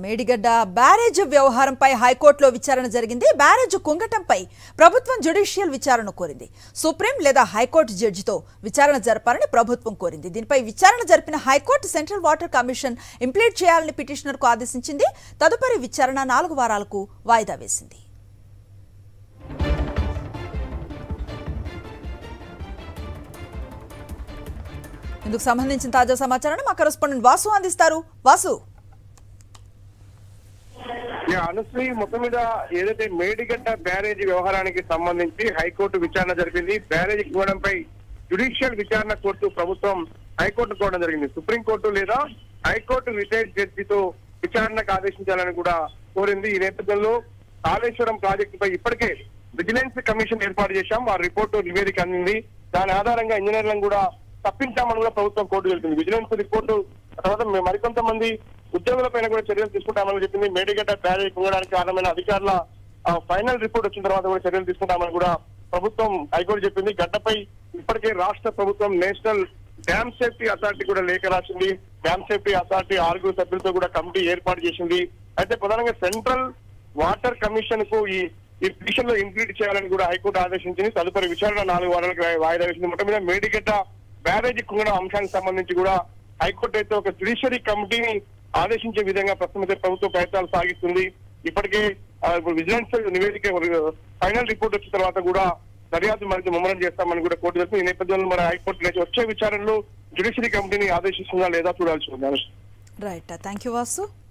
Medigadda barrage వ్యవహారంపై హైకోర్టులో విచారణ జరిగింది. బ్యారేజ్ కుంగటంపై ప్రభుత్వం జ్యుడిషియల్ విచారణ కోరింది. సుప్రీం లేదా హైకోర్టు జడ్జితో విచారణ జరపాలని ప్రభుత్వం కోరింది. దీనిపై విచారణ జరిపిన high court central water commission implead చేయాలని పిటిషనర్కు ఆదేశించింది. తదుపరి విచారణ నాలుగు వారాలకు వాయిదా వేసింది. ఇందుకు సంబంధించిన తాజా సమాచారాన్ని మా కరెస్పాండెంట్ వాసు అందిస్తారు. వాసు. అనుశ్రీ మొత్తం మీద ఏదైతే మేడిగడ్డ బ్యారేజీ వ్యవహారానికి సంబంధించి హైకోర్టు విచారణ జరిపింది. బ్యారేజ్ ఇవ్వడంపై జ్యుడిషియల్ విచారణ కోర్టు ప్రభుత్వం హైకోర్టు కోరడం జరిగింది. సుప్రీంకోర్టు లేదా హైకోర్టు రిటైర్డ్ జడ్జితో విచారణకు ఆదేశించాలని కూడా కోరింది. ఈ నేపథ్యంలో కాళేశ్వరం ప్రాజెక్టుపై ఇప్పటికే విజిలెన్స్ కమిషన్ ఏర్పాటు చేశాం. ఆ రిపోర్టు నివేదిక అందింది. దాని ఆధారంగా ఇంజనీర్లను కూడా తప్పించామని కూడా ప్రభుత్వం కోర్టు వెళ్తుంది విజిలెన్స్ రిపోర్టు తర్వాత మరికొంతమంది ఉద్యోగులపైన కూడా చర్యలు తీసుకుంటామని చెప్పింది మేడిగడ్డ బ్యారేజ్ కుంగడానికి కారణమైన అధికారుల ఫైనల్ రిపోర్ట్ వచ్చిన తర్వాత కూడా చర్యలు తీసుకుంటామని కూడా ప్రభుత్వం హైకోర్టు చెప్పింది. గడ్డపై ఇప్పటికే రాష్ట్ర ప్రభుత్వం నేషనల్ డ్యామ్ సేఫ్టీ అథారిటీ కూడా లేఖ రాసింది. డ్యామ్ సేఫ్టీ అథారిటీ ఆరుగురు సభ్యులతో కూడా కమిటీ ఏర్పాటు చేసింది. అయితే ప్రధానంగా సెంట్రల్ వాటర్ కమిషన్కు ఈ ఈ పిటిషన్లో ఇంప్లీట్ చేయాలని కూడా హైకోర్టు ఆదేశించింది. తదుపరి విచారణ నాలుగు వారాలకు వాయిదా వేసింది. మొత్తం మీద మేడిగడ్డ బ్యారేజీ కుంగడం అంశానికి సంబంధించి కూడా హైకోర్టు అయితే ఒక జ్యుడిషియరీ కమిటీని ఆదేశించే విధంగా ప్రస్తుతం ప్రభుత్వం ప్రయత్నాలు సాగిస్తుంది. ఇప్పటికే ఇప్పుడు విజిలెన్స్ నివేదిక ఫైనల్ రిపోర్ట్ వచ్చిన తర్వాత కూడా దర్యాప్తు మరింత ముమ్మరం చేస్తామని కూడా కోర్టు చెప్తుంది ఈ నేపథ్యంలో మన హైకోర్టు నుంచి వచ్చే విచారణలో జ్యుడిషియరీ కమిటీని ఆదేశిస్తుందా లేదా చూడాల్సి ఉంది. Right thank you Vasu